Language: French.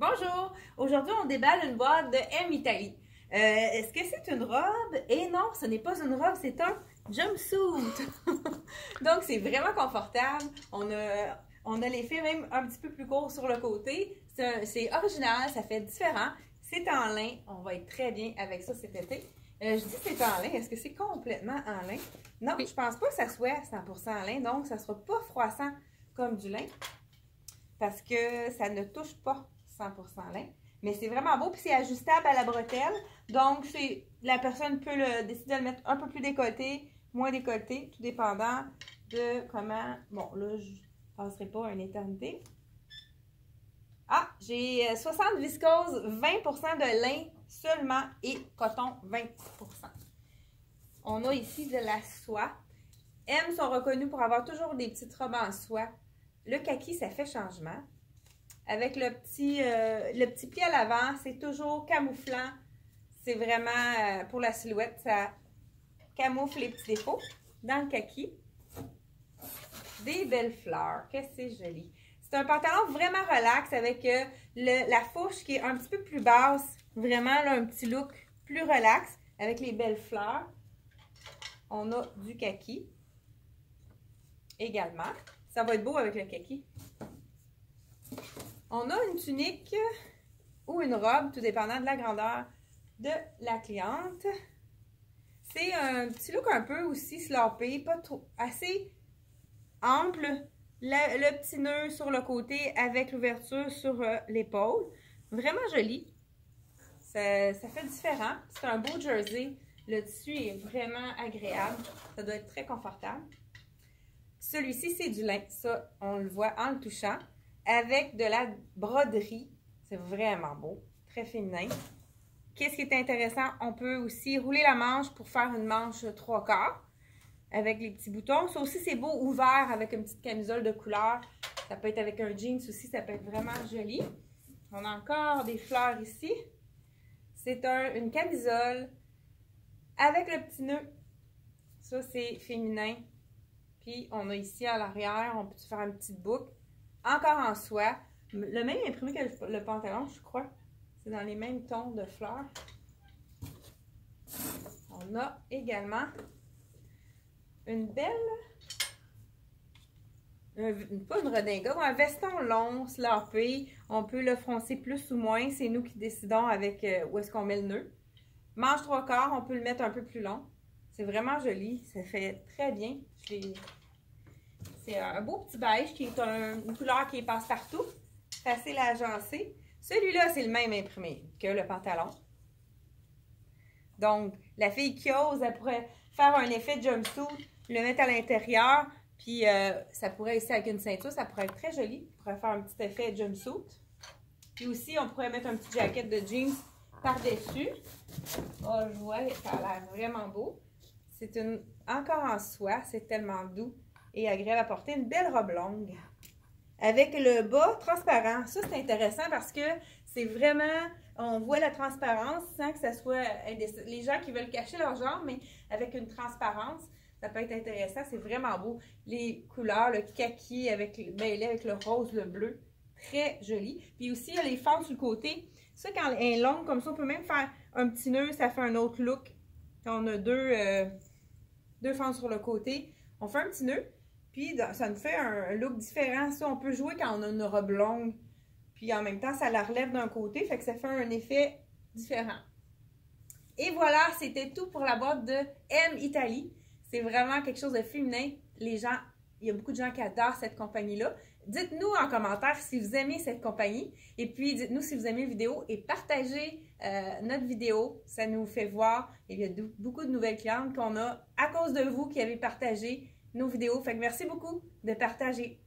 Bonjour! Aujourd'hui, on déballe une boîte de M Italie. Euh, Est-ce que c'est une robe? Et non, ce n'est pas une robe, c'est un jumpsuit. Donc, c'est vraiment confortable. On a, on a l'effet même un petit peu plus court sur le côté. C'est original, ça fait différent. C'est en lin. On va être très bien avec ça cet été. Euh, je dis que c'est en lin. Est-ce que c'est complètement en lin? Non, je pense pas que ça soit 100% en lin. Donc, ça sera pas froissant comme du lin parce que ça ne touche pas 100% lin. Mais c'est vraiment beau, puis c'est ajustable à la bretelle. Donc, la personne peut décider de le mettre un peu plus décolleté, moins décolleté, tout dépendant de comment... Bon, là, je passerai pas une éternité. Ah, j'ai euh, 60 viscose, 20% de lin seulement et coton 20%. On a ici de la soie. M sont reconnus pour avoir toujours des petites robes en soie. Le kaki, ça fait changement. Avec le petit, euh, le petit à l'avant, c'est toujours camouflant. C'est vraiment, euh, pour la silhouette, ça camoufle les petits défauts. Dans le kaki, des belles fleurs. Que c'est joli. C'est un pantalon vraiment relax avec euh, le- la fourche qui est un petit peu plus basse. Vraiment, là, un petit look plus relax avec les belles fleurs. On a du kaki également. Ça va être beau avec le kaki. On a une tunique ou une robe, tout dépendant de la grandeur de la cliente. C'est un petit look un peu aussi sloppé, pas trop, assez ample. Le, petit nœud sur le côté avec l'ouverture sur euh, l'épaule. Vraiment joli. Ça, ça fait différent. C'est un beau jersey. Le tissu est vraiment agréable. Ça doit être très confortable. Celui-ci, c'est du lin. Ça, on le voit en le touchant. Avec de la broderie. C'est vraiment beau. Très féminin. Qu'est-ce qui est intéressant? On peut aussi rouler la manche pour faire une manche trois quarts avec les petits boutons. Ça aussi, c'est beau ouvert avec une petite camisole de couleur. Ça peut être avec un jeans aussi. Ça peut être vraiment joli. On a encore des fleurs ici. C'est un, une camisole avec le petit nœud. Ça, c'est féminin. Puis, on a ici à l'arrière, on peut faire une petite boucle. Encore en soie. Le même imprimé que le, pantalon, je crois. C'est dans les mêmes tons de fleurs. On a également une belle... pas une redingote, un veston long, slapé. On peut le froncer plus ou moins. C'est nous qui décidons avec euh, où est-ce qu'on met le nœud. Manche trois quarts, on peut le mettre un peu plus long. C'est vraiment joli. Ça fait très bien. Je C'est un beau petit beige qui est un- une couleur qui passe partout. Facile à agencer. Celui-là, c'est le même imprimé que le pantalon. Donc, la fille qui ose, elle pourrait faire un effet jumpsuit, le mettre à l'intérieur, puis euh, ça pourrait ici avec une ceinture, ça pourrait être très joli. On pourrait faire un petit effet jumpsuit. Puis aussi, on pourrait mettre un petit jacket de jeans par-dessus. Oh, je vois, ça a l'air vraiment beau. C'est une encore en soie, c'est tellement doux et agréable à porter. Une belle robe longue. Avec le bas transparent. Ça, c'est intéressant parce que c'est vraiment, on voit la transparence sans que ça soit les gens qui veulent cacher leur genre, mais avec une transparence, ça peut être intéressant. C'est vraiment beau. Les couleurs, le kaki avec, mêlé avec le rose, le bleu, très joli. Puis aussi, il y a les fentes sur le côté. Ça, quand elle est longue comme ça, on peut même faire un petit nœud, ça fait un autre look. Quand on a deux, euh, deux fentes sur le côté, on fait un petit nœud. Puis ça nous fait un look différent. Ça, on peut jouer quand on a une robe longue. Puis en même temps, ça la relève d'un côté, fait que ça fait un effet différent. Et voilà, c'était tout pour la boîte de M Italie. C'est vraiment quelque chose de féminin. Les gens, il y a beaucoup de gens qui adorent cette compagnie-là. Dites-nous en commentaire si vous aimez cette compagnie. Et puis, dites-nous si vous aimez la vidéo et partagez euh, notre vidéo. Ça nous fait voir. Il y a beaucoup de nouvelles clientes qu'on a à cause de vous qui avez partagé nos vidéos. Fait merci beaucoup de partager.